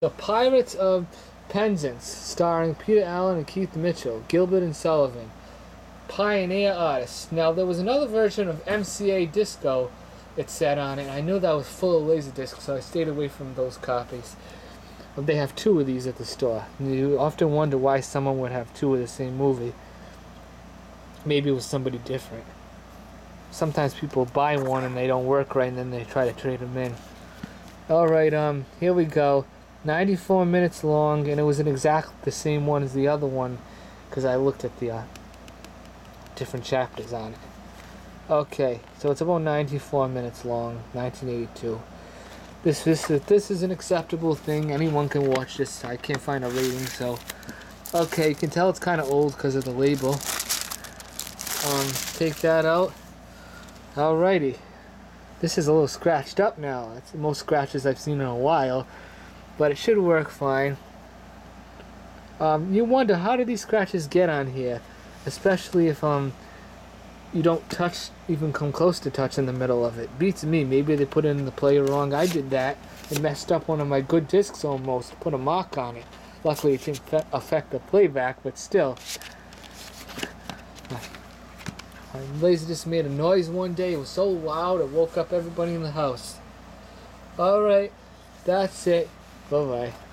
The Pirates of Penzance, starring Peter Allen and Keith Michell, Gilbert and Sullivan. Pioneer artists. Now there was another version of MCA Disco it said on it. I knew that was full of laser discs, so I stayed away from those copies. But they have two of these at the store. You often wonder why someone would have two of the same movie. Maybe it was somebody different. Sometimes people buy one and they don't work right, and then they try to trade them in. All right, um, here we go. 94 minutes long, and it was in exactly the same one as the other one, because I looked at the uh, different chapters on it. Okay, so it's about 94 minutes long, 1982. This this this is an acceptable thing. Anyone can watch this. I can't find a rating, so okay. You can tell it's kind of old because of the label. Um, take that out. Alrighty. This is a little scratched up now. It's the most scratches I've seen in a while, but it should work fine. Um, you wonder how did these scratches get on here, especially if um you don't touch, even come close to touching the middle of it. Beats me. Maybe they put in the player wrong. I did that and messed up one of my good discs almost. Put a mark on it. Luckily, it didn't affect the playback, but still. My laser just made a noise one day. It was so loud it woke up everybody in the house. Alright, that's it. Bye bye.